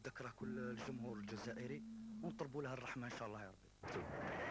كنكره كل الجمهور الجزائري ونطلبوا له الرحمة إن شاء الله يا ربي.